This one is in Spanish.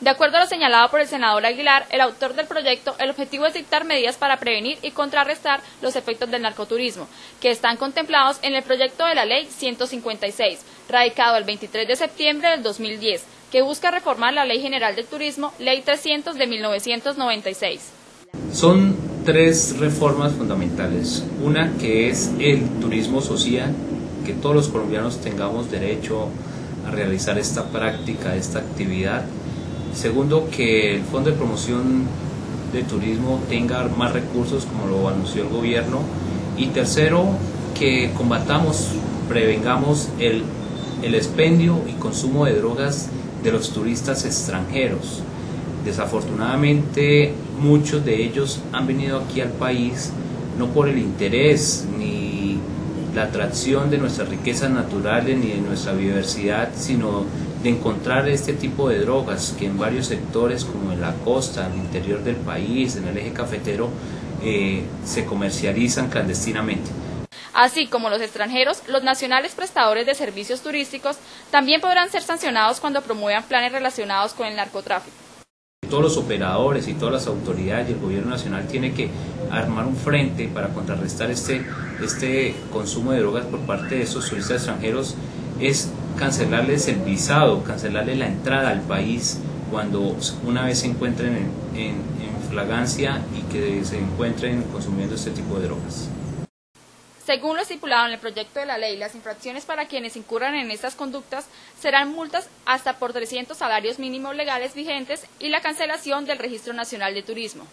De acuerdo a lo señalado por el senador Aguilar, el autor del proyecto, el objetivo es dictar medidas para prevenir y contrarrestar los efectos del narcoturismo, que están contemplados en el proyecto de la Ley 156, radicado el 23 de septiembre del 2010, que busca reformar la Ley General del Turismo, Ley 300 de 1996. Son tres reformas fundamentales. Una que es el turismo social, que todos los colombianos tengamos derecho a realizar esta práctica, esta actividad Segundo, que el Fondo de Promoción de Turismo tenga más recursos, como lo anunció el gobierno. Y tercero, que combatamos, prevengamos el, el expendio y consumo de drogas de los turistas extranjeros. Desafortunadamente, muchos de ellos han venido aquí al país no por el interés ni la atracción de nuestras riquezas naturales ni de nuestra biodiversidad, sino de encontrar este tipo de drogas que en varios sectores como en la costa, en el interior del país, en el eje cafetero, eh, se comercializan clandestinamente. Así como los extranjeros, los nacionales prestadores de servicios turísticos también podrán ser sancionados cuando promuevan planes relacionados con el narcotráfico. Todos los operadores y todas las autoridades y el gobierno nacional tiene que armar un frente para contrarrestar este, este consumo de drogas por parte de esos turistas extranjeros es cancelarles el visado, cancelarles la entrada al país cuando una vez se encuentren en, en, en flagancia y que se encuentren consumiendo este tipo de drogas. Según lo estipulado en el proyecto de la ley, las infracciones para quienes incurran en estas conductas serán multas hasta por 300 salarios mínimos legales vigentes y la cancelación del Registro Nacional de Turismo.